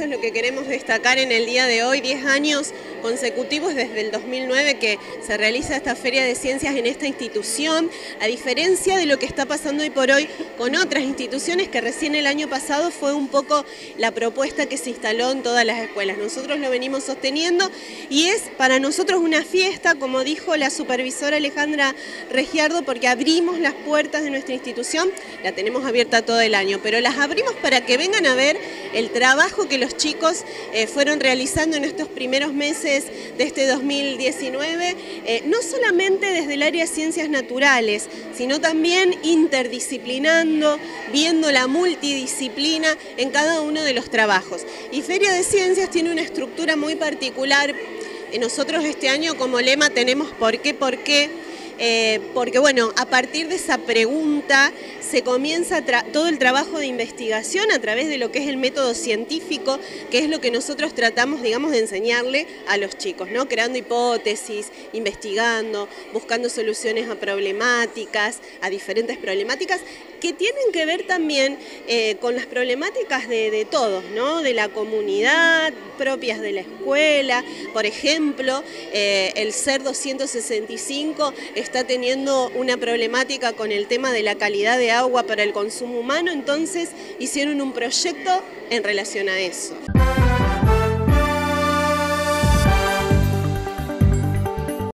Esto es lo que queremos destacar en el día de hoy, 10 años consecutivos desde el 2009 que se realiza esta Feria de Ciencias en esta institución, a diferencia de lo que está pasando hoy por hoy con otras instituciones que recién el año pasado fue un poco la propuesta que se instaló en todas las escuelas. Nosotros lo venimos sosteniendo y es para nosotros una fiesta, como dijo la supervisora Alejandra Regiardo, porque abrimos las puertas de nuestra institución, la tenemos abierta todo el año, pero las abrimos para que vengan a ver el trabajo que los chicos eh, fueron realizando en estos primeros meses de este 2019, eh, no solamente desde el área de ciencias naturales, sino también interdisciplinando, viendo la multidisciplina en cada uno de los trabajos. Y Feria de Ciencias tiene una estructura muy particular. Eh, nosotros este año como lema tenemos ¿por qué? ¿por qué? Eh, porque bueno, a partir de esa pregunta se comienza todo el trabajo de investigación a través de lo que es el método científico, que es lo que nosotros tratamos, digamos, de enseñarle a los chicos, ¿no? Creando hipótesis, investigando, buscando soluciones a problemáticas, a diferentes problemáticas, que tienen que ver también eh, con las problemáticas de, todos, ¿no? De la comunidad, propias de la escuela. Por ejemplo, eh, el CER 265 está teniendo una problemática con el tema de la calidad de agua para el consumo humano, entonces hicieron un proyecto en relación a eso.